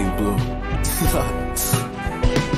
you blue.